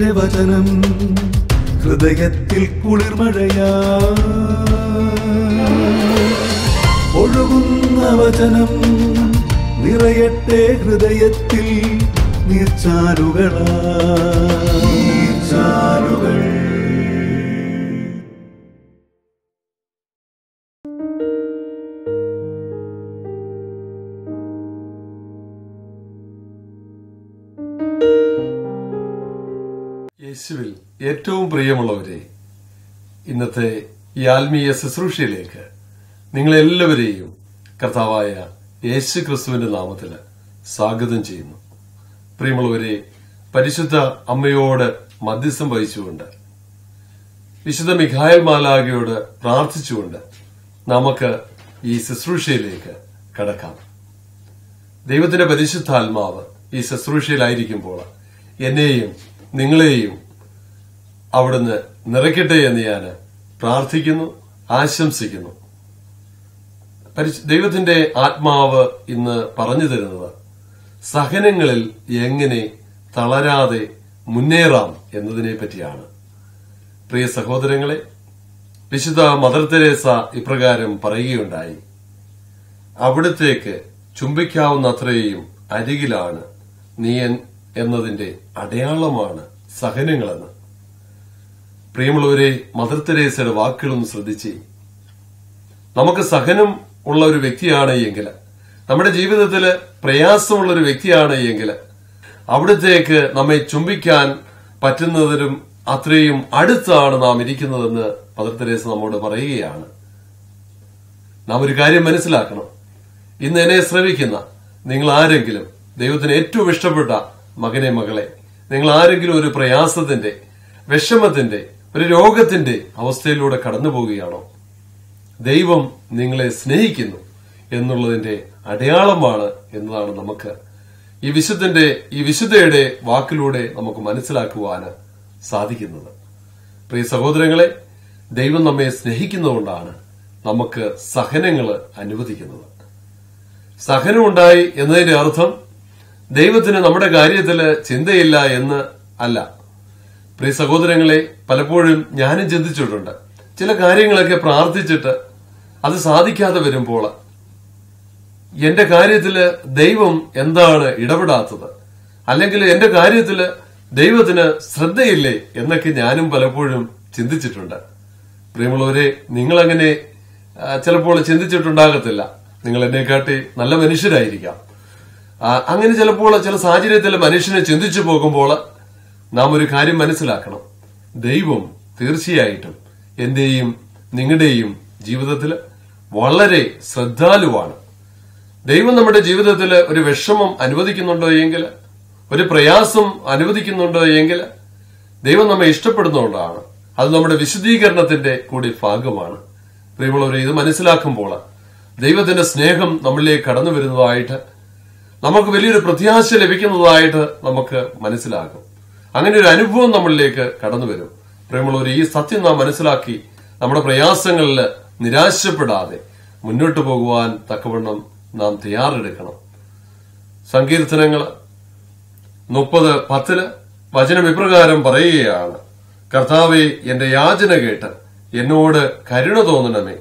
ജീവന്റെ വചനം ഹൃദയത്തിൽ കുളിർമഴയാ. ഒഴുകുന്ന വചനം നിറയട്ടെ ഹൃദയത്തിൽ നീർച്ചാലുകളാ. നീർച്ചാലുകൾ. യേശുവിൽ ഏറ്റവും പ്രിയമുള്ളവരെ ഇന്നത്തെ ഈ ആത്മീയ ശുശ്രൂഷയിലേക്ക് നിങ്ങളെല്ലാവരെയും കർത്താവായ യേശു ക്രിസ്തുവിന്റെ നാമത്തിൽ സ്വാഗതം ചെയ്യുന്നു. പ്രിയമുള്ളവരെ പരിശുദ്ധ അമ്മയോട് മധ്യസ്ഥം വഹിച്ചുകൊണ്ട് വിശുദ്ധ മിഖായൽ മാലാഖയോട് പ്രാർത്ഥിച്ചുകൊണ്ട് നമുക്ക് ഈ ശുശ്രൂഷയിലേക്ക് കടക്കാം. ദൈവത്തിന്റെ പരിശുദ്ധാത്മാവ് ഈ ശുശ്രൂഷയിലായിരിക്കുമ്പോൾ എന്നെയും നിങ്ങളെയും അവിടുന്ന് നിറയ്ക്കട്ടെ എന്ന് ഞാൻ പ്രാർത്ഥിക്കുന്നു ആശംസിക്കുന്നു. ദൈവത്തിന്റെ ആത്മാവ് ഇന്ന് പറഞ്ഞു തരുന്നത് സഹനങ്ങളിൽ എങ്ങനെ തളരാതെ മുന്നേറാം എന്നതിനെ പറ്റിയാണ്. പ്രിയ സഹോദരങ്ങളെ വിശുദ്ധ മദർ തെരേസ ഇപ്രകാരം പറയുകയുണ്ടായി. അവിടത്തേക്ക് ചുംബിക്കാവുന്ന അത്രയും അരികിലാണ് നീ എന്നതിന്റെ അടയാളമാണ് സഹനങ്ങളെന്ന്. പ്രിയമുള്ളവരെ മദർ തെരേസയുടെ വാക്കുകളൊന്ന് ശ്രദ്ധിച്ച്. നമുക്ക് സഹനം ഉള്ള ഒരു വ്യക്തിയാണ് എങ്കിൽ നമ്മുടെ ജീവിതത്തിൽ പ്രയാസമുള്ള ഒരു വ്യക്തിയാണ് എങ്കിൽ അവിടത്തേക്ക് നമ്മെ ചുംബിക്കാൻ പറ്റുന്നതിനും അത്രയും അടുത്താണ് നാം ഇരിക്കുന്നതെന്ന് മദർ തെരേസ നമ്മോട് പറയുകയാണ്. നാം ഒരു കാര്യം മനസ്സിലാക്കണം. ഇന്ന് എന്നെ ശ്രമിക്കുന്ന നിങ്ങൾ ആരെങ്കിലും ദൈവത്തിന് ഏറ്റവും ഇഷ്ടപ്പെട്ട മകനെ മകളെ നിങ്ങൾ ആരെങ്കിലും ഒരു പ്രയാസത്തിന്റെ വിഷമത്തിന്റെ ഒരു രോഗത്തിന്റെ അവസ്ഥയിലൂടെ കടന്നു പോവുകയാണോ ദൈവം നിങ്ങളെ സ്നേഹിക്കുന്നു എന്നുള്ളതിന്റെ അടയാളമാണ് എന്നതാണ് നമുക്ക് ഈ വിശുദ്ധന്റെ ഈ വിശുദ്ധയുടെ വാക്കിലൂടെ നമുക്ക് മനസ്സിലാക്കുവാന് സാധിക്കുന്നത്. പ്രിയ സഹോദരങ്ങളെ ദൈവം നമ്മെ സ്നേഹിക്കുന്നതുകൊണ്ടാണ് നമുക്ക് സഹനങ്ങൾ അനുവദിക്കുന്നത്. സഹനമുണ്ടായി എന്നതിന്റെ അർത്ഥം ദൈവത്തിന് നമ്മുടെ കാര്യത്തിൽ ചിന്തയില്ല എന്ന് അല്ല. പ്രിയ സഹോദരങ്ങളെ പലപ്പോഴും ഞാനും ചിന്തിച്ചിട്ടുണ്ട്. ചില കാര്യങ്ങളൊക്കെ പ്രാർത്ഥിച്ചിട്ട് അത് സാധിക്കാതെ വരുമ്പോൾ എന്റെ കാര്യത്തിൽ ദൈവം എന്താണ് ഇടപെടാത്തത്? അല്ലെങ്കിൽ എന്റെ കാര്യത്തിൽ ദൈവത്തിന് ശ്രദ്ധയില്ലേ എന്നൊക്കെ ഞാനും പലപ്പോഴും ചിന്തിച്ചിട്ടുണ്ട്. പ്രിയമുള്ളവരെ നിങ്ങളങ്ങനെ ചിലപ്പോൾ ചിന്തിച്ചിട്ടുണ്ടാകത്തില്ല. നിങ്ങൾ എന്നെക്കാട്ടി നല്ല മനുഷ്യരായിരിക്കാം. അങ്ങനെ ചിലപ്പോൾ ചില സാഹചര്യത്തിൽ മനുഷ്യനെ ചിന്തിച്ചു പോകുമ്പോൾ നാം ഒരു കാര്യം മനസ്സിലാക്കണം. ദൈവം തീർച്ചയായിട്ടും എന്റെയും നിങ്ങളുടെയും ജീവിതത്തിൽ വളരെ ശ്രദ്ധാലുവാണ്. ദൈവം നമ്മുടെ ജീവിതത്തിൽ ഒരു വിഷമം അനുവദിക്കുന്നുണ്ടോ എങ്കിൽ ഒരു പ്രയാസം അനുവദിക്കുന്നുണ്ടോ എങ്കിൽ ദൈവം നമ്മെ ഇഷ്ടപ്പെടുന്നതുകൊണ്ടാണ്. അത് നമ്മുടെ വിശദീകരണത്തിന്റെ കൂടി ഭാഗമാണ്. പ്രിയമുള്ളവരെ ഇത് മനസ്സിലാക്കുമ്പോൾ ദൈവത്തിന്റെ സ്നേഹം നമ്മളിലേക്ക് കടന്നു വരുന്നതായിട്ട് നമുക്ക് വലിയൊരു പ്രത്യാശ ലഭിക്കുന്നതായിട്ട് നമുക്ക് മനസ്സിലാകും. അങ്ങനെ ഒരു അനുഭവം നമ്മളിലേക്ക് കടന്നു വരും. പ്രിയമുള്ളവർ ഈ സത്യം നാം മനസ്സിലാക്കി നമ്മുടെ പ്രയാസങ്ങളിൽ നിരാശപ്പെടാതെ മുന്നോട്ട് പോകുവാൻ തക്കവണ്ണം നാം തയ്യാറെടുക്കണം. സങ്കീർത്തനങ്ങൾ മുപ്പത് പത്തിൽ വചനം ഇപ്രകാരം പറയുകയാണ്. കർത്താവെ എന്റെ യാചന കേട്ട് എന്നോട് കരുണ തോന്നണമേ.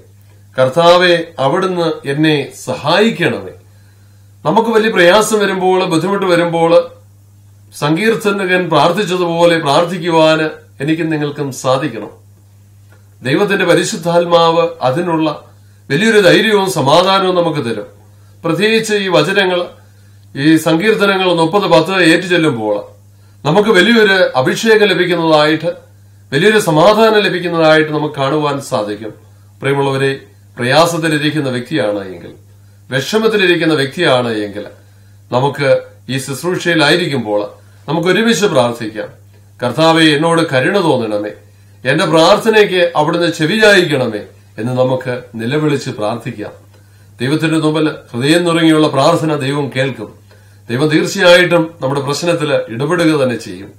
കർത്താവെ അവിടുന്ന് എന്നെ സഹായിക്കണമേ. നമുക്ക് വലിയ പ്രയാസം വരുമ്പോൾ ബുദ്ധിമുട്ട് വരുമ്പോൾ സങ്കീർത്തനകൻ പ്രാർത്ഥിച്ചതുപോലെ പ്രാർത്ഥിക്കുവാന് എനിക്കും നിങ്ങൾക്കും സാധിക്കണം. ദൈവത്തിന്റെ പരിശുദ്ധാത്മാവ് അതിനുള്ള വലിയൊരു ധൈര്യവും സമാധാനവും നമുക്ക് തരും. പ്രത്യേകിച്ച് ഈ വചനങ്ങൾ ഈ സങ്കീർത്തനങ്ങൾ മുപ്പത് പത്ത് ഏറ്റുചൊല്ലുമ്പോൾ നമുക്ക് വലിയൊരു അഭിഷേകം ലഭിക്കുന്നതായിട്ട് വലിയൊരു സമാധാനം ലഭിക്കുന്നതായിട്ട് നമുക്ക് കാണുവാൻ സാധിക്കും. പ്രിയമുള്ളവരെ പ്രയാസത്തിലിരിക്കുന്ന വ്യക്തിയാണ് എങ്കിൽ വിഷമത്തിലിരിക്കുന്ന വ്യക്തിയാണ് എങ്കിൽ നമുക്ക് ഈ ശുശ്രൂഷയിലായിരിക്കുമ്പോൾ നമുക്ക് ഒരുമിച്ച് പ്രാർത്ഥിക്കാം. കർത്താവെ എന്നോട് കരുണ തോന്നണമേ. എന്റെ പ്രാർത്ഥനയ്ക്ക് അവിടുന്ന് ചെവിചായിക്കണമേ എന്ന് നമുക്ക് നിലവിളിച്ച് പ്രാർത്ഥിക്കാം. ദൈവത്തിന്റെ മുമ്പിൽ ഹൃദയം നുറങ്ങിയുള്ള പ്രാർത്ഥന ദൈവം കേൾക്കും. ദൈവം തീർച്ചയായിട്ടും നമ്മുടെ പ്രശ്നത്തിൽ ഇടപെടുക തന്നെ ചെയ്യും.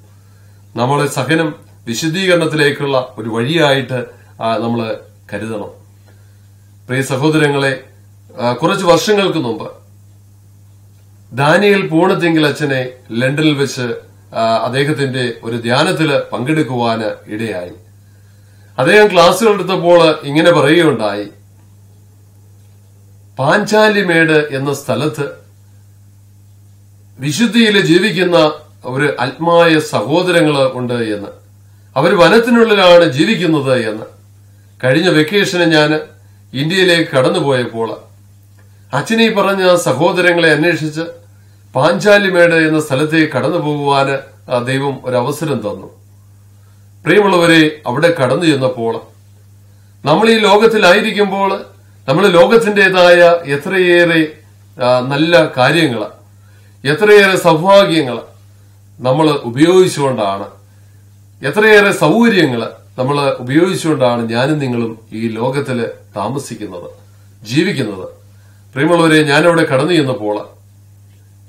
നമ്മളെ സഹനം വിശുദ്ധീകരണത്തിലേക്കുള്ള ഒരു വഴിയായിട്ട് നമ്മൾ കരുതണം. പ്രിയ സഹോദരങ്ങളെ കുറച്ച് വർഷങ്ങൾക്ക് മുമ്പ് ദാനിയൽ പൂണത്തിങ്കിൽ അച്ഛനെ ലണ്ടനിൽ വെച്ച് അദ്ദേഹത്തിന്റെ ഒരു ധ്യാനത്തിൽ പങ്കെടുക്കുവാന് ഇടയായി. അദ്ദേഹം ക്ലാസ്സുകൾ എടുത്തപ്പോൾ ഇങ്ങനെ പറയുകയുണ്ടായി. പാഞ്ചാലിമേട് എന്ന സ്ഥലത്ത് വിശുദ്ധിയിൽ ജീവിക്കുന്ന ഒരു ആത്മായ സഹോദരങ്ങൾ ഉണ്ട് എന്ന്. അവർ വനത്തിനുള്ളിലാണ് ജീവിക്കുന്നത് എന്ന്. കഴിഞ്ഞ വെക്കേഷന് ഞാൻ ഇന്ത്യയിലേക്ക് കടന്നുപോയപ്പോൾ അച്ഛനീ പറഞ്ഞ സഹോദരങ്ങളെ അന്വേഷിച്ച് പാഞ്ചാലിമേട് എന്ന സ്ഥലത്തേക്ക് കടന്നു പോകുവാന് ദൈവം ഒരു അവസരം തന്നു. പ്രിയമുള്ളവരെ അവിടെ കടന്നു ചെന്നപ്പോൾ നമ്മൾ ഈ ലോകത്തിലായിരിക്കുമ്പോൾ നമ്മൾ ലോകത്തിന്റെതായ എത്രയേറെ നല്ല കാര്യങ്ങൾ എത്രയേറെ സൗഭാഗ്യങ്ങൾ നമ്മൾ ഉപയോഗിച്ചുകൊണ്ടാണ് എത്രയേറെ സൗകര്യങ്ങൾ നമ്മൾ ഉപയോഗിച്ചുകൊണ്ടാണ് ഞാനും നിങ്ങളും ഈ ലോകത്തിൽ താമസിക്കുന്നത് ജീവിക്കുന്നത്. പ്രിയമുള്ളവരെ ഞാനവിടെ കടന്നു ചെന്നപ്പോൾ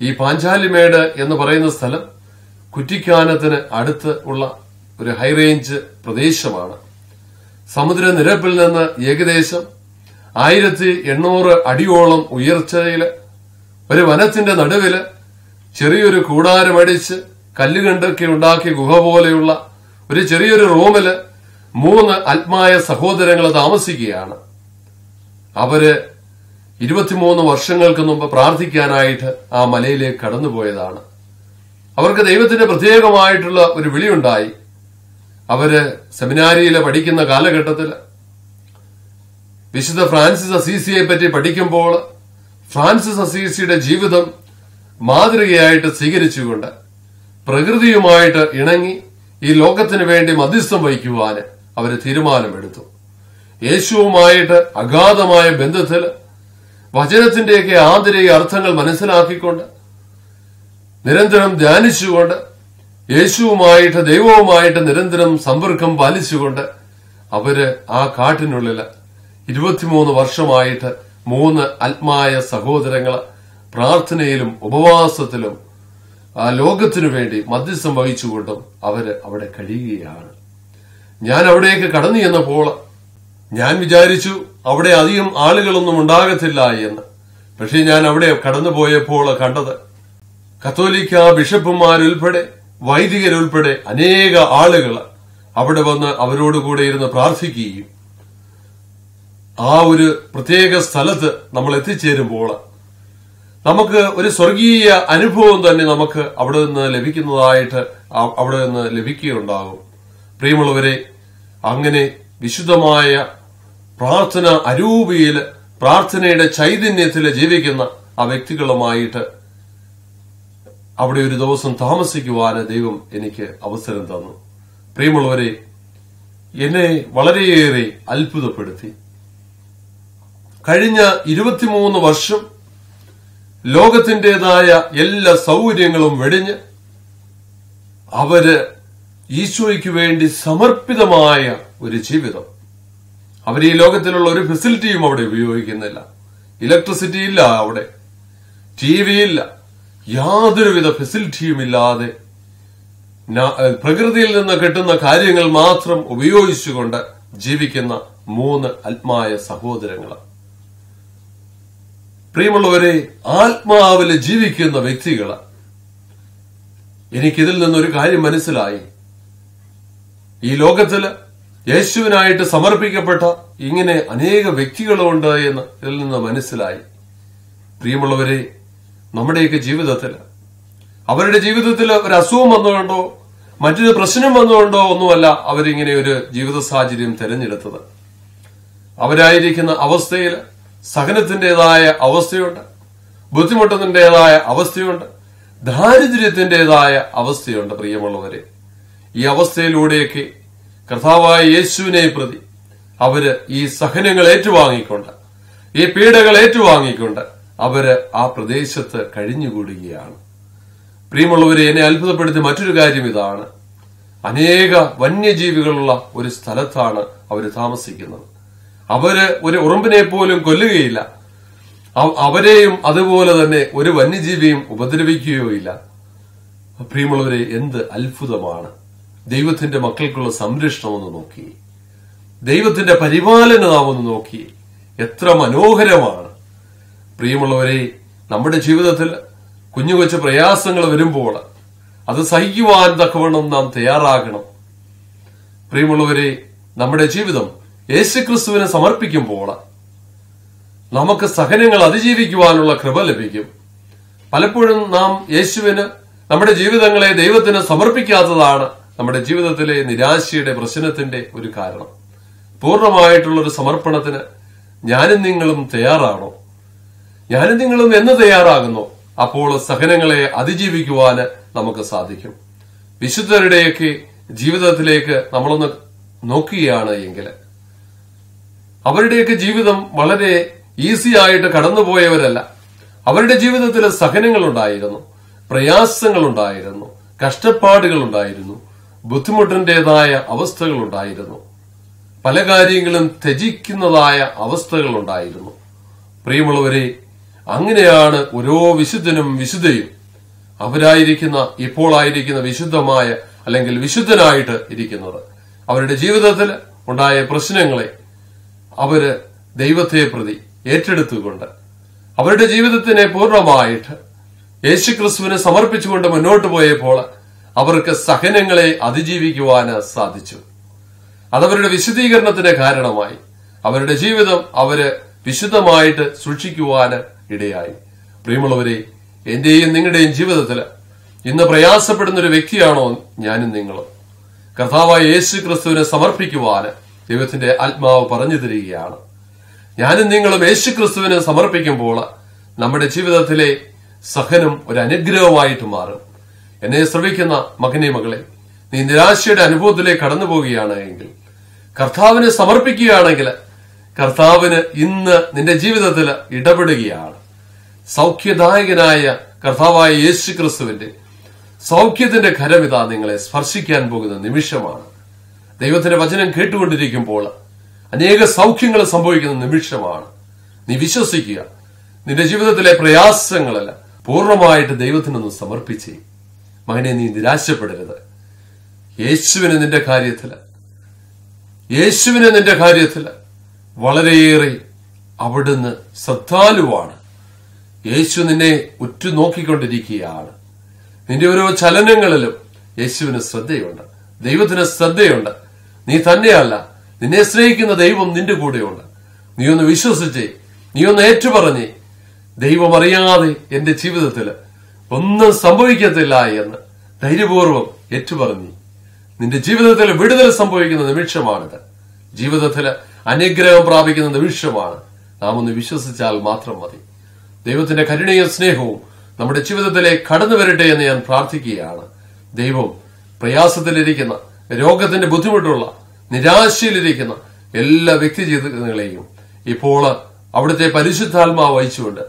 ഈ പാഞ്ചാലിമേട് എന്ന് പറയുന്ന സ്ഥലം കുറ്റിക്കാനത്തിന് അടുത്ത് ഉള്ള ഒരു ഹൈറേഞ്ച് പ്രദേശമാണ്. സമുദ്രനിരപ്പിൽ നിന്ന് ഏകദേശം ആയിരത്തി എണ്ണൂറ് അടിയോളം ഉയർച്ചയിൽ ഒരു വനത്തിന്റെ നടുവിൽ ചെറിയൊരു കൂടാരമടിച്ച് കല്ലുകണ്ടൊക്കെ ഉണ്ടാക്കിയ ഗുഹ പോലെയുള്ള ഒരു ചെറിയൊരു റൂമിൽ മൂന്ന് ആത്മായ സഹോദരങ്ങൾ താമസിക്കുകയാണ്. അവർ ഇരുപത്തിമൂന്ന് വർഷങ്ങൾക്ക് മുമ്പ് പ്രാർത്ഥിക്കാനായിട്ട് ആ മലയിലേക്ക് കടന്നുപോയതാണ്. അവർക്ക് ദൈവത്തിന്റെ പ്രത്യേകമായിട്ടുള്ള ഒരു വിളിയുണ്ടായി. അവർ സെമിനാരിയിലെ പഠിക്കുന്ന കാലഘട്ടത്തിൽ വിശുദ്ധ ഫ്രാൻസിസ് അസീസിയെ പറ്റി പഠിക്കുമ്പോൾ ഫ്രാൻസിസ് അസീസിയുടെ ജീവിതം മാതൃകയായിട്ട് സ്വീകരിച്ചുകൊണ്ട് പ്രകൃതിയുമായിട്ട് ഇണങ്ങി ഈ ലോകത്തിന് വേണ്ടി മധ്യസ്ഥം വഹിക്കുവാന് അവർ തീരുമാനമെടുത്തു. യേശുവുമായിട്ട് അഗാധമായ ബന്ധത്തിൽ വചനത്തിന്റെയൊക്കെ ആന്തരിക അർത്ഥങ്ങൾ മനസ്സിലാക്കിക്കൊണ്ട് നിരന്തരം ധ്യാനിച്ചുകൊണ്ട് യേശുവുമായിട്ട് ദൈവവുമായിട്ട് നിരന്തരം സമ്പർക്കം പാലിച്ചുകൊണ്ട് അവർ ആ കാട്ടിനുള്ളിൽ ഇരുപത്തിമൂന്ന് വർഷമായിട്ട് മൂന്ന് ആത്മായ സഹോദരങ്ങൾ പ്രാർത്ഥനയിലും ഉപവാസത്തിലും ആ ലോകത്തിനു വേണ്ടി മധ്യസ്ഥം വഹിച്ചുകൊണ്ടും അവർ അവിടെ കഴിയുകയാണ്. ഞാൻ അവിടേക്ക് കടന്നു ചെന്നപ്പോൾ ഞാൻ വിചാരിച്ചു അവിടെ അധികം ആളുകളൊന്നും ഉണ്ടാകത്തില്ല എന്ന്. പക്ഷെ ഞാൻ അവിടെ കടന്നുപോയപ്പോൾ കണ്ടത് കത്തോലിക്ക ബിഷപ്പുമാരുൾപ്പെടെ വൈദികരുൾപ്പെടെ അനേക ആളുകൾ അവിടെ വന്ന് അവരോടുകൂടെ ഇരുന്ന് പ്രാർത്ഥിക്കുകയും ആ ഒരു പ്രത്യേക സ്ഥലത്ത് നമ്മൾ എത്തിച്ചേരുമ്പോൾ നമുക്ക് ഒരു സ്വർഗീയ അനുഭവം തന്നെ നമുക്ക് അവിടെ നിന്ന് ലഭിക്കുന്നതായിട്ട് അവിടെ നിന്ന് ലഭിക്കുകയുണ്ടാകും. പ്രിയമുള്ളവരെ അങ്ങനെ വിശുദ്ധമായ പ്രാർത്ഥന അരൂപിയിൽ പ്രാർത്ഥനയുടെ ചൈതന്യത്തിൽ ജീവിക്കുന്ന ആ വ്യക്തികളുമായിട്ട് അവിടെ ഒരു ദിവസം താമസിക്കുവാന് ദൈവം എനിക്ക് അവസരം തന്നു. പ്രിയമുള്ളവരെ എന്നെ വളരെയേറെ അത്ഭുതപ്പെടുത്തി. കഴിഞ്ഞ ഇരുപത്തിമൂന്ന് വർഷം ലോകത്തിന്റെതായ എല്ലാ സൗകര്യങ്ങളും വെടിഞ്ഞ് അവർ ഈശോയ്ക്ക് വേണ്ടി സമർപ്പിതമായ ഒരു ജീവിതം. അവർ ഈ ലോകത്തിലുള്ള ഒരു ഫെസിലിറ്റിയും അവിടെ ഉപയോഗിക്കുന്നില്ല. ഇലക്ട്രിസിറ്റി ഇല്ല അവിടെ. ടി വി ഇല്ല. യാതൊരുവിധ ഫെസിലിറ്റിയും ഇല്ലാതെ പ്രകൃതിയിൽ നിന്ന് കിട്ടുന്ന കാര്യങ്ങൾ മാത്രം ഉപയോഗിച്ചുകൊണ്ട് ജീവിക്കുന്ന മൂന്ന് ആത്മായ സഹോദരങ്ങൾ പ്രിയമുള്ളവരെ ആത്മാവിൽ ജീവിക്കുന്ന വ്യക്തികൾ എനിക്കിതിൽ നിന്നൊരു കാര്യം മനസ്സിലായി. ഈ ലോകത്തിൽ യേശുവിനായിട്ട് സമർപ്പിക്കപ്പെട്ട ഇങ്ങനെ അനേക വ്യക്തികളുണ്ട് എന്ന് ഇതിൽ നിന്ന് മനസ്സിലായി. പ്രിയമുള്ളവരെ നമ്മുടെയൊക്കെ ജീവിതത്തിൽ അവരുടെ ജീവിതത്തിൽ ഒരു അസുഖം വന്നുകൊണ്ടോ മറ്റൊരു പ്രശ്നം വന്നുകൊണ്ടോ ഒന്നുമല്ല അവരിങ്ങനെ ഒരു ജീവിത സാഹചര്യം തിരഞ്ഞെടുത്തത്. അവരായിരിക്കുന്ന അവസ്ഥയിൽ സഹനത്തിന്റെതായ അവസ്ഥയുണ്ട് ബുദ്ധിമുട്ടത്തിന്റേതായ അവസ്ഥയുണ്ട് ദാരിദ്ര്യത്തിന്റെതായ അവസ്ഥയുണ്ട് പ്രിയമുള്ളവരെ. ഈ അവസ്ഥയിലൂടെയൊക്കെ കർത്താവായ യേശുവിനെ പ്രതി അവർ ഈ സഹനങ്ങൾ ഏറ്റുവാങ്ങിക്കൊണ്ട് ഈ പീഡകൾ ഏറ്റുവാങ്ങിക്കൊണ്ട് അവർ ആ പ്രദേശത്ത് കഴിഞ്ഞുകൂടുകയാണ്. പ്രിയമുള്ളവരെ എന്നെ അത്ഭുതപ്പെടുത്തിയ മറ്റൊരു കാര്യം ഇതാണ്. അനേക വന്യജീവികളുള്ള ഒരു സ്ഥലത്താണ് അവർ താമസിക്കുന്നത്. അവർ ഒരു ഉറുമ്പിനെ പോലും കൊല്ലുകയില്ല. അവരെയും അതുപോലെ തന്നെ ഒരു വന്യജീവിയും ഉപദ്രവിക്കുകയോ ഇല്ല പ്രിയമുള്ളവരെ എന്ത് അത്ഭുതമാണ്. ദൈവത്തിന്റെ മക്കൾക്കുള്ള സംരക്ഷണം ഒന്ന് നോക്കി. ദൈവത്തിന്റെ പരിപാലന നാം ഒന്ന് നോക്കി. എത്ര മനോഹരമാണ്. പ്രിയമുള്ളവരെ നമ്മുടെ ജീവിതത്തിൽ കുഞ്ഞു കൊച്ചു പ്രയാസങ്ങൾ വരുമ്പോൾ അത് സഹിക്കുവാൻ തക്കവണ്ണം നാം തയ്യാറാകണം. പ്രിയമുള്ളവരെ നമ്മുടെ ജീവിതം യേശുക്രിസ്തുവിനെ സമർപ്പിക്കുമ്പോൾ നമുക്ക് സഹനങ്ങൾ അതിജീവിക്കുവാനുള്ള കൃപ ലഭിക്കും. പലപ്പോഴും നാം യേശുവിന് നമ്മുടെ ജീവിതങ്ങളെ ദൈവത്തിന് സമർപ്പിക്കാത്തതാണ് നമ്മുടെ ജീവിതത്തിലെ നിരാശയുടെ പ്രശ്നത്തിന്റെ ഒരു കാരണം. പൂർണമായിട്ടുള്ള ഒരു സമർപ്പണത്തിന് ഞാനും നിങ്ങളും തയ്യാറാണോ? ഞാനും നിങ്ങളും എന്ന് തയ്യാറാകുന്നു? അപ്പോൾ സഹനങ്ങളെ അതിജീവിക്കുവാന് നമുക്ക് സാധിക്കും. വിശുദ്ധരുടെയൊക്കെ ജീവിതത്തിലേക്ക് നമ്മളൊന്ന് നോക്കുകയാണ് എങ്കിൽ അവരുടെയൊക്കെ ജീവിതം വളരെ ഈസി ആയിട്ട് കടന്നുപോയവരല്ല. അവരുടെ ജീവിതത്തിൽ സഹനങ്ങൾ ഉണ്ടായിരുന്നു പ്രയാസങ്ങൾ ഉണ്ടായിരുന്നു കഷ്ടപ്പാടുകൾ ഉണ്ടായിരുന്നു ബുദ്ധിമുട്ടിന്റെതായ അവസ്ഥകളുണ്ടായിരുന്നു. പല കാര്യങ്ങളും ത്യജിക്കുന്നതായ അവസ്ഥകളുണ്ടായിരുന്നു. പ്രിയമുള്ളവരെ അങ്ങനെയാണ് ഓരോ വിശുദ്ധനും വിശുദ്ധയും. അവരായിരിക്കുന്ന ഇപ്പോൾ ആയിരിക്കുന്ന വിശുദ്ധമായ അല്ലെങ്കിൽ വിശുദ്ധനായിട്ട് ഇരിക്കുന്നത്. അവരുടെ ജീവിതത്തിൽ ഉണ്ടായ പ്രശ്നങ്ങളെ അവർ ദൈവത്തെ പ്രതി ഏറ്റെടുത്തുകൊണ്ട് അവരുടെ ജീവിതത്തിനെ പൂർണമായിട്ട് യേശുക്രിസ്തുവിനെ സമർപ്പിച്ചുകൊണ്ട് മുന്നോട്ട് പോയപ്പോൾ അവർക്ക് സഹനങ്ങളെ അതിജീവിക്കുവാന് സാധിച്ചു. അതവരുടെ വിശദീകരണത്തിന് കാരണമായി അവരുടെ ജീവിതം അവർ വിശുദ്ധമായിട്ട് സൂക്ഷിക്കുവാന് ഇടയായി. പ്രിയമുള്ളവരെ എന്റെയും നിങ്ങളുടെയും ജീവിതത്തിൽ ഇന്ന് പ്രയാസപ്പെടുന്ന ഒരു വ്യക്തിയാണോ ഞാനും നിങ്ങളും? കർത്താവായ യേശു ക്രിസ്തുവിനെ സമർപ്പിക്കുവാന് ദൈവത്തിന്റെ ആത്മാവ് പറഞ്ഞു തരികയാണ്. ഞാനും നിങ്ങളും യേശു ക്രിസ്തുവിനെ സമർപ്പിക്കുമ്പോൾ നമ്മുടെ ജീവിതത്തിലെ സഹനം ഒരു അനുഗ്രഹമായിട്ട് മാറും. എന്നെ ശ്രവിക്കുന്ന മകനെ മകളെ നീ നിരാശയുടെ അനുഭവത്തിലേക്ക് കടന്നു പോവുകയാണ് എങ്കിൽ കർത്താവിനെ സമർപ്പിക്കുകയാണെങ്കിൽ കർത്താവിന് ഇന്ന് നിന്റെ ജീവിതത്തിൽ ഇടപെടുകയാണ്. സൗഖ്യദായകനായ കർത്താവായ യേശു ക്രിസ്തുവിന്റെ സൗഖ്യത്തിന്റെ കരമിതാ നിങ്ങളെ സ്പർശിക്കാൻ പോകുന്ന നിമിഷമാണ്. ദൈവത്തിന്റെ വചനം കേട്ടുകൊണ്ടിരിക്കുമ്പോൾ അനേക സൗഖ്യങ്ങൾ സംഭവിക്കുന്ന നിമിഷമാണ്. നീ വിശ്വസിക്കുക നിന്റെ ജീവിതത്തിലെ പ്രയാസങ്ങളല്ല പൂർണമായിട്ട് ദൈവത്തിനൊന്ന് സമർപ്പിച്ചേ. മകനെ നീ നിരാശപ്പെടരുത്. യേശുവിന് നിന്റെ കാര്യത്തിൽ യേശുവിന് നിന്റെ കാര്യത്തിൽ വളരെയേറെ അവിടുന്ന് ശ്രദ്ധാലുവാണ്. യേശു നിന്നെ ഉറ്റുനോക്കിക്കൊണ്ടിരിക്കുകയാണ്. നിന്റെ ഓരോ ചലനങ്ങളിലും യേശുവിന് ശ്രദ്ധയുണ്ട്. ദൈവത്തിന് ശ്രദ്ധയുണ്ട്. നീ തന്നെയല്ല. നിന്നെ സ്നേഹിക്കുന്ന ദൈവം നിന്റെ കൂടെയുണ്ട്. നീ ഒന്ന് വിശ്വസിച്ചേ. നീ ഒന്ന് ഏറ്റുപറഞ്ഞേ. ദൈവം അറിയാതെ എന്റെ ജീവിതത്തിൽ ഒന്നും സംഭവിക്കത്തില്ല എന്ന് ധൈര്യപൂർവം ഏറ്റുപറഞ്ഞു. നിന്റെ ജീവിതത്തിൽ വിടുതൽ സംഭവിക്കുന്ന നിമിഷമാണിത്. ജീവിതത്തിൽ അനുഗ്രഹം പ്രാപിക്കുന്ന നിമിഷമാണ്. നാം ഒന്ന് വിശ്വസിച്ചാൽ മാത്രം മതി. ദൈവത്തിന്റെ കരുണയും സ്നേഹവും നമ്മുടെ ജീവിതത്തിലെ കടന്നു വരട്ടെ എന്ന് ഞാൻ പ്രാർത്ഥിക്കുകയാണ്. ദൈവം പ്രയാസത്തിലിരിക്കുന്ന രോഗത്തിന്റെ ബുദ്ധിമുട്ടുള്ള നിരാശയിലിരിക്കുന്ന എല്ലാ വ്യക്തി ജീവിതങ്ങളെയും ഇപ്പോൾ അവിടുത്തെ പരിശുദ്ധാത്മാവ് വഹിച്ചുകൊണ്ട്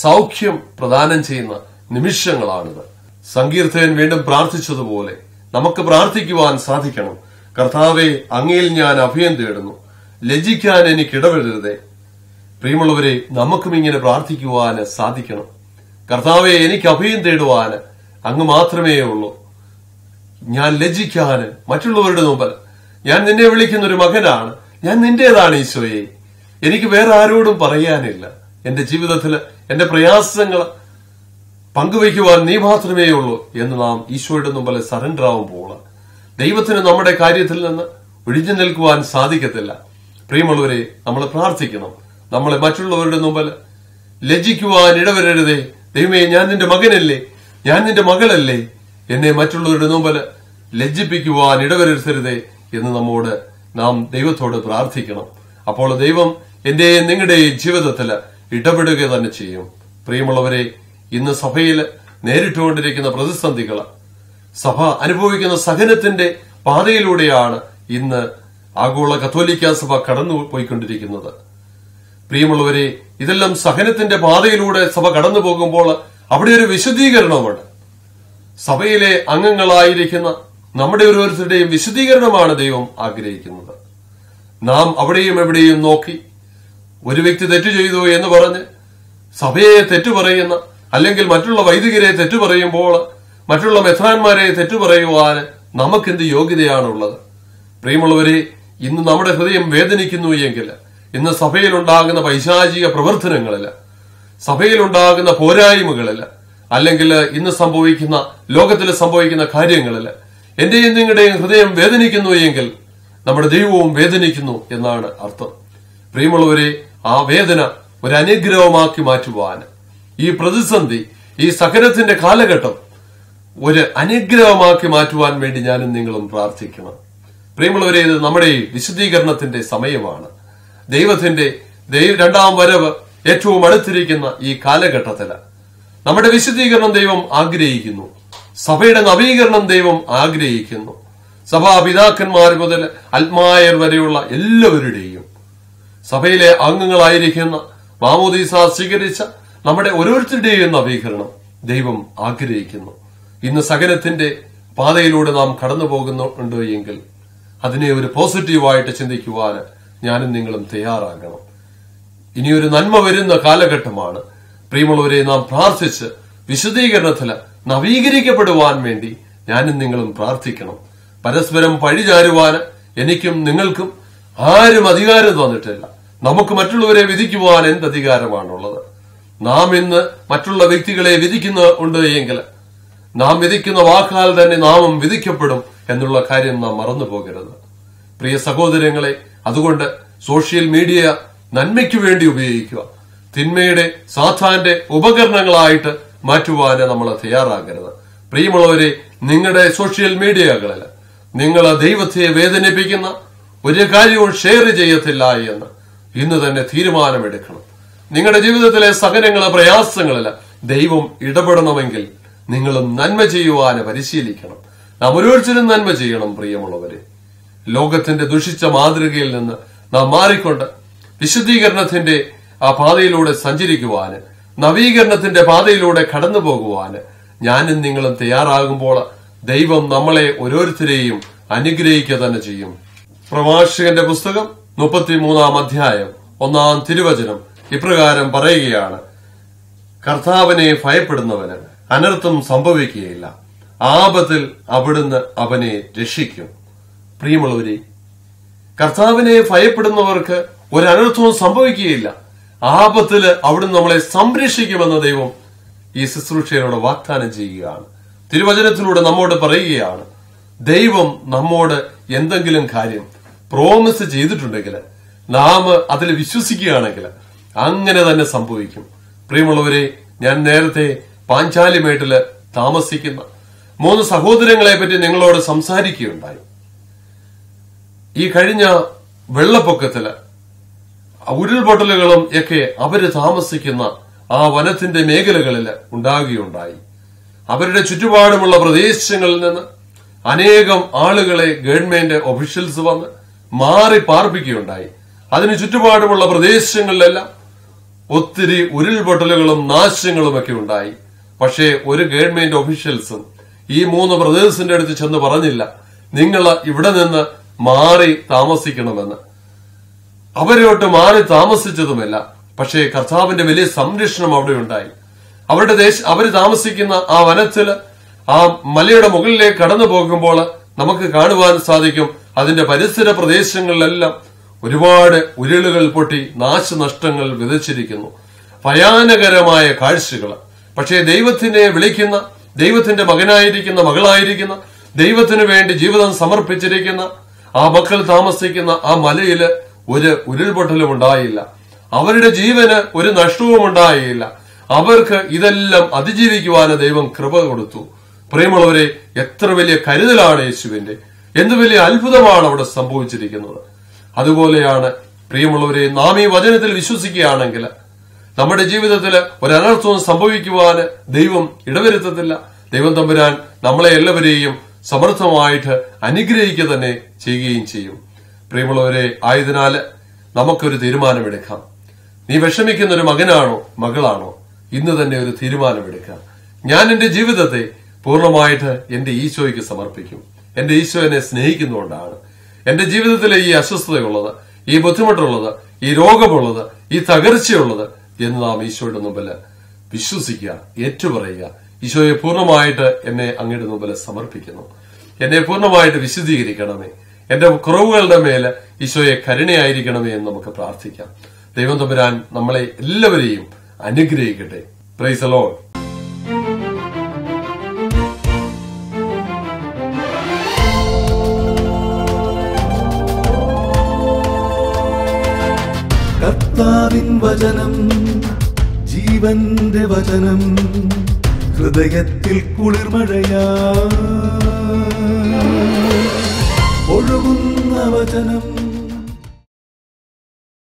സൗഖ്യം പ്രദാനം ചെയ്യുന്ന നിമിഷങ്ങളാണിത്. സങ്കീർത്തകൻ വീണ്ടും പ്രാർത്ഥിച്ചതുപോലെ നമുക്ക് പ്രാർത്ഥിക്കുവാൻ സാധിക്കണം. കർത്താവെ അങ്ങയിൽ ഞാൻ അഭയം തേടുന്നു. ലജ്ജിക്കാൻ എനിക്ക് ഇടപെടരുതേ പ്രിയമുള്ളവരെ നമുക്കും ഇങ്ങനെ പ്രാർത്ഥിക്കുവാൻ സാധിക്കണം. കർത്താവെ എനിക്ക് അഭയം തേടുവാന് അങ്ങ് മാത്രമേ ഉള്ളൂ. ഞാൻ ലജ്ജിക്കാന് മറ്റുള്ളവരുടെ മുമ്പിൽ. ഞാൻ നിന്നെ വിളിക്കുന്ന ഒരു മകനാണ്. ഞാൻ നിന്റേതാണ് ഈശോയെ. എനിക്ക് വേറെ ആരോടും പറയാനില്ല. എന്റെ ജീവിതത്തിൽ എന്റെ പ്രയാസങ്ങൾ പങ്കുവയ്ക്കുവാൻ നീ മാത്രമേ ഉള്ളൂ എന്ന് നാം ഈശോയുടെ മുമ്പിൽ സറണ്ടർ ആവുമ്പോൾ ദൈവത്തിന് നമ്മുടെ കാര്യത്തിൽ നിന്ന് ഒഴിഞ്ഞു നിൽക്കുവാൻ സാധിക്കത്തില്ല. പ്രിയമുള്ളവരെ നമ്മൾ പ്രാർത്ഥിക്കണം. നമ്മളെ മറ്റുള്ളവരുടെ മുമ്പിൽ ലജ്ജിക്കുവാൻ ഇടവരരുതേ. ദൈവമേ ഞാൻ നിന്റെ മകനല്ലേ? ഞാൻ നിന്റെ മകളല്ലേ? എന്നെ മറ്റുള്ളവരുടെ മുമ്പിൽ ലജ്ജിപ്പിക്കുവാൻ ഇടവരരുതരുതേ എന്ന് നമ്മോട് നാം ദൈവത്തോട് പ്രാർത്ഥിക്കണം. അപ്പോൾ ദൈവം എന്റെയും നിങ്ങളുടെ ജീവിതത്തിൽ ഇടപെടുക തന്നെ ചെയ്യും. പ്രിയമുള്ളവരെ ഇന്ന് സഭയിൽ നേരിട്ടുകൊണ്ടിരിക്കുന്ന പ്രതിസന്ധികൾ സഭ അനുഭവിക്കുന്ന സഹനത്തിന്റെ പാതയിലൂടെയാണ് ഇന്ന് ആഗോള കത്തോലിക്ക സഭ കടന്നു പോയിക്കൊണ്ടിരിക്കുന്നത്. പ്രിയമുള്ളവരെ ഇതെല്ലാം സഹനത്തിന്റെ പാതയിലൂടെ സഭ കടന്നു പോകുമ്പോൾ അവിടെ ഒരു വിശദീകരണമുണ്ട് സഭയിലെ അംഗങ്ങളായിരിക്കുന്ന നമ്മുടെ ഓരോരുത്തരുടെയും വിശദീകരണമാണ് ദൈവം ആഗ്രഹിക്കുന്നത്. നാം അവിടെയും എവിടെയും നോക്കി ഒരു വ്യക്തി തെറ്റു ചെയ്തു എന്ന് പറഞ്ഞ് സഭയെ തെറ്റു പറയുന്ന അല്ലെങ്കിൽ മറ്റുള്ള വൈദികരെ തെറ്റു പറയുമ്പോൾ മറ്റുള്ള മെത്രാന്മാരെ തെറ്റു പറയുവാൻ നമുക്കെന്ത് യോഗ്യതയാണുള്ളത്? പ്രിയമുള്ളവരെ ഇന്ന് നമ്മുടെ ഹൃദയം വേദനിക്കുന്നു എങ്കിൽ ഇന്ന് സഭയിലുണ്ടാകുന്ന പൈശാചിക പ്രവർത്തനങ്ങളിൽ സഭയിലുണ്ടാകുന്ന പോരായ്മകളിൽ അല്ലെങ്കിൽ ഇന്ന് സംഭവിക്കുന്ന ലോകത്തിൽ സംഭവിക്കുന്ന കാര്യങ്ങളിൽ എന്റെയും നിങ്ങളുടെയും ഹൃദയം വേദനിക്കുന്നു എങ്കിൽ നമ്മുടെ ദൈവവും വേദനിക്കുന്നു എന്നാണ് അർത്ഥം. പ്രിയമുള്ളവരെ ആ വേദന ഒരു അനുഗ്രഹമാക്കി മാറ്റുവാൻ ഈ പ്രതിസന്ധി ഈ സഹനത്തിന്റെ കാലഘട്ടം ഒരു അനുഗ്രഹമാക്കി മാറ്റുവാൻ വേണ്ടി ഞാനും നിങ്ങളും പ്രാർത്ഥിക്കണം. പ്രിയമുള്ളവരെ ഇത് നമ്മുടെ വിശദീകരണത്തിന്റെ സമയമാണ്. ദൈവത്തിന്റെ ദൈവ രണ്ടാം വരവ് ഏറ്റവും അടുത്തിരിക്കുന്ന ഈ കാലഘട്ടത്തിൽ. നമ്മുടെ വിശദീകരണം ദൈവം ആഗ്രഹിക്കുന്നു. സഭയുടെ നവീകരണം ദൈവം ആഗ്രഹിക്കുന്നു. സഭാപിതാക്കന്മാർ മുതൽ അത്മായർ വരെയുള്ള എല്ലാവരുടെയും സഭയിലെ അംഗങ്ങളായിരിക്കുന്ന മാമോദീസ സ്വീകരിച്ച നമ്മുടെ ഓരോരുത്തരുടെയും നവീകരണം ദൈവം ആഗ്രഹിക്കുന്നു. ഇന്ന് സകലത്തിന്റെ പാതയിലൂടെ നാം കടന്നു പോകുന്നുണ്ട് എങ്കിൽ അതിനെ ഒരു പോസിറ്റീവായിട്ട് ചിന്തിക്കുവാൻ ഞാനും നിങ്ങളും തയ്യാറാകണം. ഇനിയൊരു നന്മ വരുന്ന കാലഘട്ടമാണ്. പ്രിയമുള്ളവരെ നാം പ്രാർത്ഥിച്ച് വിശദീകരണത്തിൽ നവീകരിക്കപ്പെടുവാൻ വേണ്ടി ഞാനും നിങ്ങളും പ്രാർത്ഥിക്കണം. പരസ്പരം പഴിചാരുവാൻ എനിക്കും നിങ്ങൾക്കും ആരും അധികാരം തന്നിട്ടില്ല. നമുക്ക് മറ്റുള്ളവരെ വിധിക്കുവാൻ എന്ത് അധികാരമാണുള്ളത്? നാം ഇന്ന് മറ്റുള്ള വ്യക്തികളെ വിധിക്കുന്ന ഉണ്ട് എങ്കിൽ നാം വിധിക്കുന്ന വാക്കാൽ തന്നെ നാമം വിധിക്കപ്പെടും എന്നുള്ള കാര്യം നാം മറന്നു പോകരുത്. പ്രിയ സഹോദരങ്ങളെ അതുകൊണ്ട് സോഷ്യൽ മീഡിയ നന്മയ്ക്ക് വേണ്ടി ഉപയോഗിക്കുക. തിന്മയുടെ സാധാന്റെ ഉപകരണങ്ങളായിട്ട് മാറ്റുവാന് നമ്മൾ തയ്യാറാകരുത്. പ്രിയമുള്ളവരെ നിങ്ങളുടെ സോഷ്യൽ മീഡിയകളിൽ നിങ്ങൾ ദൈവത്തെ വേദനിപ്പിക്കുന്ന ഒരു കാര്യവും ഷെയർ ചെയ്യത്തില്ല എന്ന് ഇന്ന് തന്നെ തീരുമാനമെടുക്കണം. നിങ്ങളുടെ ജീവിതത്തിലെ സഹനങ്ങളെ പ്രയാസങ്ങളിൽ ദൈവം ഇടപെടണമെങ്കിൽ നിങ്ങൾ നന്മ ചെയ്യുവാന് പരിശീലിക്കണം. നാം ഓരോരുത്തരും നന്മ ചെയ്യണം പ്രിയമുള്ളവരെ. ലോകത്തിന്റെ ദുഷിച്ച മാതൃകയിൽ നിന്ന് നാം മാറിക്കൊണ്ട് വിശുദ്ധീകരണത്തിന്റെ ആ പാതയിലൂടെ സഞ്ചരിക്കുവാന് നവീകരണത്തിന്റെ പാതയിലൂടെ കടന്നു പോകുവാന് ഞാനും നിങ്ങളും തയ്യാറാകുമ്പോൾ ദൈവം നമ്മളെ ഓരോരുത്തരെയും അനുഗ്രഹിക്കുക തന്നെ ചെയ്യും. പ്രവാചകന്റെ പുസ്തകം മുപ്പത്തിമൂന്നാം അധ്യായം ഒന്നാം തിരുവചനം ഇപ്രകാരം പറയുകയാണ്. കർത്താവിനെ ഭയപ്പെടുന്നവന് അനർത്ഥം സംഭവിക്കുകയില്ല. ആപത്തിൽ അവിടുന്ന് അവനെ രക്ഷിക്കും. പ്രിയമുള്ളവരെ കർത്താവിനെ ഭയപ്പെടുന്നവർക്ക് ഒരനർത്ഥവും സംഭവിക്കുകയില്ല. ആപത്തിൽ അവിടുന്ന് നമ്മളെ സംരക്ഷിക്കുമെന്ന ദൈവം ഈ ശുശ്രൂഷയോട് വാഗ്ദാനം ചെയ്യുകയാണ്. തിരുവചനത്തിലൂടെ നമ്മോട് പറയുകയാണ് ദൈവം നമ്മോട് എന്തെങ്കിലും കാര്യം പ്രോമിസ് ചെയ്തിട്ടുണ്ടെങ്കിൽ നാം അതിൽ വിശ്വസിക്കുകയാണെങ്കിൽ അങ്ങനെ തന്നെ സംഭവിക്കും. പ്രിയമുള്ളവരെ ഞാൻ നേരത്തെ പാഞ്ചാലിമേട്ടിൽ താമസിക്കുന്ന മൂന്ന് സഹോദരങ്ങളെ പറ്റി നിങ്ങളോട് സംസാരിക്കുകയുണ്ടായി. ഈ കഴിഞ്ഞ വെള്ളപ്പൊക്കത്തിൽ ഉരുൾപൊട്ടലുകളും ഒക്കെ അവർ താമസിക്കുന്ന ആ വനത്തിന്റെ മേഖലകളിൽ ഉണ്ടാകുകയുണ്ടായി. അവരുടെ ചുറ്റുപാടുമുള്ള പ്രദേശങ്ങളിൽ നിന്ന് അനേകം ആളുകളെ ഗവൺമെന്റ് ഒഫീഷ്യൽസ് വന്ന് മാറി പാർപ്പിക്കുകയുണ്ടായി അതിന് ചുറ്റുപാടുമുള്ള പ്രദേശങ്ങളിലെല്ലാം ഒത്തിരി ഉരുൾപൊട്ടലുകളും നാശങ്ങളും ഒക്കെ ഉണ്ടായി. പക്ഷേ ഒരു ഗവൺമെന്റ് ഒഫീഷ്യൽസും ഈ മൂന്ന് ബ്രദേഴ്സിന്റെ അടുത്ത് ചെന്ന് പറഞ്ഞില്ല. നിങ്ങൾ ഇവിടെ നിന്ന് മാറി താമസിക്കണമെന്ന്. അവരോട്ട് മാറി താമസിച്ചതുമല്ല. പക്ഷേ കർത്താവിന്റെ വലിയ സംരക്ഷണം അവിടെ ഉണ്ടായി. അവരുടെ ദേശ അവർ താമസിക്കുന്ന ആ വനത്തിൽ ആ മലയുടെ മുകളിലേക്ക് കടന്നു പോകുമ്പോൾ നമുക്ക് കാണുവാൻ സാധിക്കും അതിന്റെ പരിസര പ്രദേശങ്ങളിലെല്ലാം ഒരുപാട് ഉരുളുകൾ പൊട്ടി നാശനഷ്ടങ്ങൾ വിതച്ചിരിക്കുന്നു. ഭയാനകരമായ കാഴ്ചകൾ. പക്ഷേ ദൈവത്തിനെ വിളിക്കുന്ന ദൈവത്തിന്റെ മകനായിരിക്കുന്ന മകളായിരിക്കുന്ന ദൈവത്തിന് വേണ്ടി ജീവിതം സമർപ്പിച്ചിരിക്കുന്ന ആ മക്കൾ താമസിക്കുന്ന ആ മലയിൽ ഒരു ഉരുൾപൊട്ടലും ഉണ്ടായില്ല. അവരുടെ ജീവന് ഒരു നഷ്ടവും ഉണ്ടായില്ല. അവർക്ക് ഇതെല്ലാം അതിജീവിക്കുവാന് ദൈവം കൃപ കൊടുത്തു. പ്രിയമുള്ളവരെ എത്ര വലിയ കരുതലാണ് യേശുവിന്റെ. എന്ത് വലിയ അത്ഭുതമാണ് അവിടെ സംഭവിച്ചിരിക്കുന്നത്. അതുപോലെയാണ് പ്രിയമുള്ളവരെ നാം ഈ വചനത്തിൽ വിശ്വസിക്കുകയാണെങ്കിൽ നമ്മുടെ ജീവിതത്തിൽ ഒരു അനർത്ഥവും സംഭവിക്കുവാന് ദൈവം ഇടവരുത്തത്തില്ല. ദൈവം തമ്പുരാൻ നമ്മളെ എല്ലാവരെയും സമർത്ഥമായിട്ട് അനുഗ്രഹിക്കുക തന്നെ ചെയ്യുകയും ചെയ്യും. പ്രിയമുള്ളവരെ ആയതിനാൽ നമുക്കൊരു തീരുമാനമെടുക്കാം. നീ വിഷമിക്കുന്ന ഒരു മകനാണോ മകളാണോ? ഇന്ന് തന്നെ ഒരു തീരുമാനമെടുക്കാം ഞാൻ എന്റെ ജീവിതത്തെ പൂർണമായിട്ട് എന്റെ ഈശോയ്ക്ക് സമർപ്പിക്കും. എന്റെ ഈശോ എന്നെ സ്നേഹിക്കുന്നുകൊണ്ടാണ് എന്റെ ജീവിതത്തിലെ ഈ അസ്വസ്ഥതയുള്ളത് ഈ ബുദ്ധിമുട്ടുള്ളത് ഈ രോഗമുള്ളത് ഈ തകർച്ചയുള്ളത് എന്ന് നാം ഈശോയുടെ മുമ്പിൽ വിശ്വസിക്കുക ഏറ്റുപറയുക. ഈശോയെ പൂർണമായിട്ട് എന്നെ അങ്ങയുടെ മുമ്പിൽ സമർപ്പിക്കുന്നു. എന്നെ പൂർണമായിട്ട് വിശദീകരിക്കണമേ എന്റെ കുറവുകളുടെ മേൽ ഈശോയെ കരുണയായിരിക്കണമേ എന്ന് നമുക്ക് പ്രാർത്ഥിക്കാം. ദൈവം തമ്പുരാൻ നമ്മളെ എല്ലാവരെയും അനുഗ്രഹിക്കട്ടെ. പ്രൈസ് അലോൺ വചനം ജീവന്റെ വചനം ഹൃദയത്തിൽ കുളിർമഴയാ. ഒഴുകുന്ന വചനം